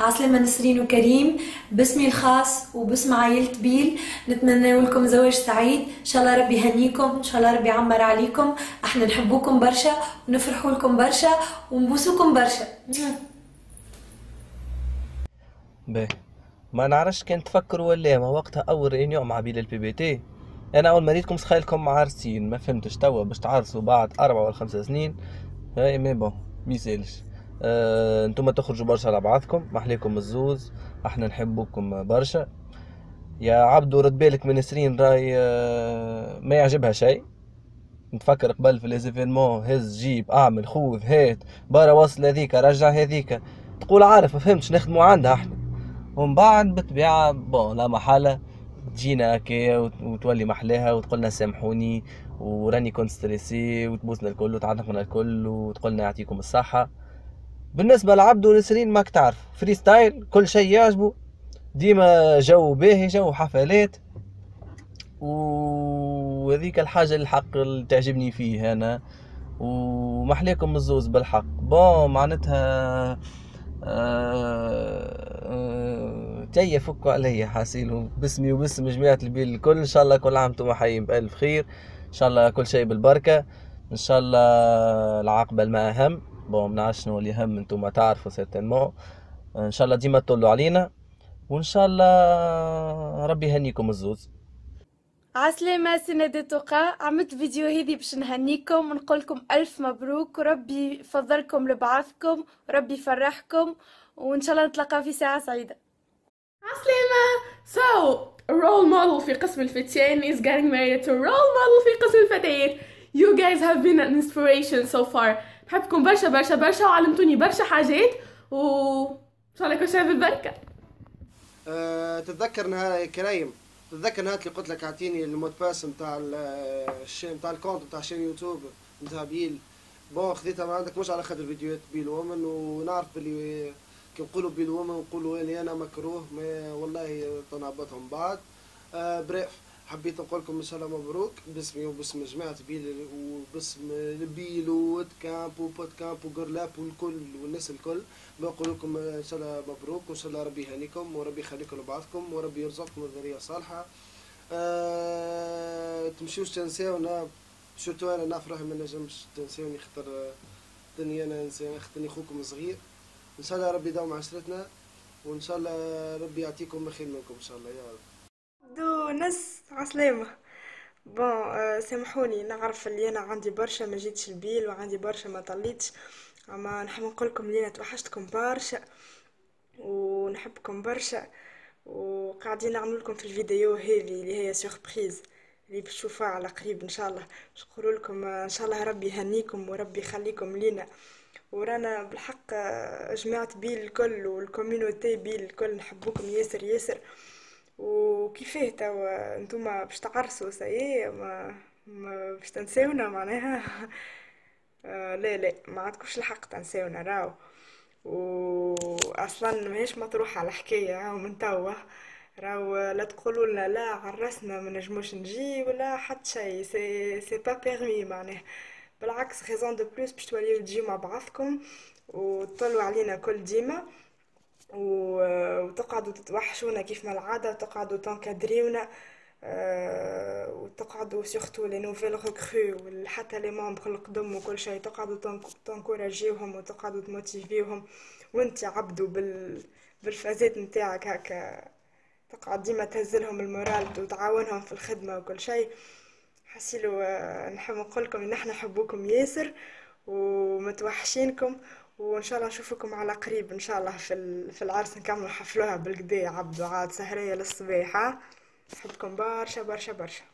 عسلامة نسرين وكريم باسمي الخاص وباسم عائلة BIL. نتمنى لكم زواج سعيد. إن شاء الله ربي يهنيكم إن شاء الله ربي يعمر عليكم. إحنا نحبوكم برشا ونفرحوا لكم برشا ونبوسوكم برشا. باهي. ما نعرفش كان تفكروا ولا ما وقتها أول réunion مع BIL ال PPT. أنا أول ما ريتكم سخايلكم عارسين ما فهمتش توا باش تعرسوا بعد أربع ولا خمسة سنين. هاي mais bon ميسالش آه، أنتم تخرجوا برشا على بعضكم. محليكم الزوز إحنا نحبوكم برشا. يا عبدو رد بالك من نسرين راي آه، ما يعجبها شيء. نتفكر قبل في les événements هز جيب اعمل خوذ هات. برا وصل هذيك رجع هذيك. تقول عارف ما فهمتش نخدموا عندها إحنا. ومن بعد بالطبيعة bon لا محالة. تجينا هكايا وت- وتولي محلاها وتقولنا سامحوني وراني كنت stressée وتبوسنا الكل وتعانقنا الكل وتقولنا يعطيكم الصحة. بالنسبة لعبدو ونسرين ماك تعرف freestyle كل شيء يعجبه ديما جو باهي جو حفلات. وهذيك الحاجة الحق اللي تعجبني فيه أنا. ومحليكم الزوز بالحق. bon معناتها آه، آه، تيا فكوا عليا حاسيلو باسمي وباسم جماعة ال BIL الكل إن شاء الله كل عام أنتم حيين بألف خير. إن شاء الله كل شيء بالبركة. إن شاء الله العاقبة ما أهم bon منعرفش شنو اللي يهم أنتم تعرفوا certainement إن شاء الله ديما تطلوا علينا. وإن شاء الله ربي يهنيكم الزوز. عسلامة سنة توقع عملت فيديو هذي باش نهنيكم. ونقولكم ألف مبروك. وربي يفضلكم لبعضكم وربي يفرحكم. وإن شاء الله نتلاقاو في ساعة سعيدة. عسلامة. So role model في قسم الفتيان is getting married to role model في قسم الفتيات. You guys have been an inspiration so far. بحبكم برشا برشا برشا وعلمتوني برشا حاجات و إن شاء الله كل شيء بالبركة أه تتذكر نهار كريم؟ تتذكر نهار اللي قلت لك أعطيني ال mot de passe نتاع نتاع ال compte نتاع chaîne YouTube نتاع BIL. bon خذيتها من عندك مش على خاطر فيديوهات BIL Women ونعرف باللي كي نقولوا بيل وومن نقولوا اللي أنا مكروه ما والله تنعبطهم بعض. أه بريف حبيت نقول لكم إن شاء الله مبروك. باسمي وباسم جماعة بيل وباسم البيل وود كامب وبود كامب وجرلاب والكل والناس الكل. بنقول لكم إن شاء الله مبروك وإن شاء الله ربي يهنيكم وربي يخليكم لبعضكم وربي يرزقكم الذرية الصالحة. أه تمشيوش تنساونا سورتو أنا نعرف روحي ما نجمش تنساوني خاطر الدنيا أنا إنسان خاطرني اخوكم صغير. إن شاء الله ربي يداوم عشرتنا وإن شاء الله ربي يعطيكم خير منكم إن شاء الله. يا رب. ناس عسلامة. bon آه سامحوني نعرف اللي أنا عندي برشا ما جيتش ال BIL وعندي برشا ما طليتش. أما نحب نقول لكم اللي أنا توحشتكم برشا ونحبكم برشا وقاعدين نعمل لكم في الفيديو هذه اللي هي surprise اللي بتشوفوها على قريب إن شاء الله. باش لكم آه، إن شاء الله ربي يهنيكم وربي يخليكم لينا. ورانا بالحق آه، جماعة BIL الكل وال community BIL الكل نحبوكم ياسر ياسر. وكيفاه توا؟ انتوما باش تعرسوا سايي ما, ما باش تنساونا معناها؟ آه لا لا ما عندكوش الحق تنساونا راو واصلا ماهيش مطروحة على الحكاية راو من توا. راو لا تقولوا لنا لا عرسنا ما نجموش نجي ولا حتى شيء. c'est c'est pas permis معناها. بالعكس raison de plus باش توليو تجيو مع بعضكم وتطلوا علينا كل ديما. وتقعدوا تتوحشونا كيف ما العادة وتقعدوا تنكادريونا آه، وتقعدوا surtout les nouvelles recrues وحتى les membres القدم وكل شيء. تقعدوا تنك- تنكوراجيوهم وتقعدوا تموتيفيوهم. وانت عبدو بال بالفازات نتاعك هكا. تقعد ديما تهزلهم ال moral وتعاونهم في الخدمة وكل شيء. حسيلو آه، نحب نقولكم إن إحنا نحبوكم ياسر ومتوحشينكم. وإن شاء الله نشوفكم على قريب إن شاء الله في في العرس نكملوا حفلوها بالكدا عبدو عاد سهرية للصباح ها نحبكم برشا برشا برشا.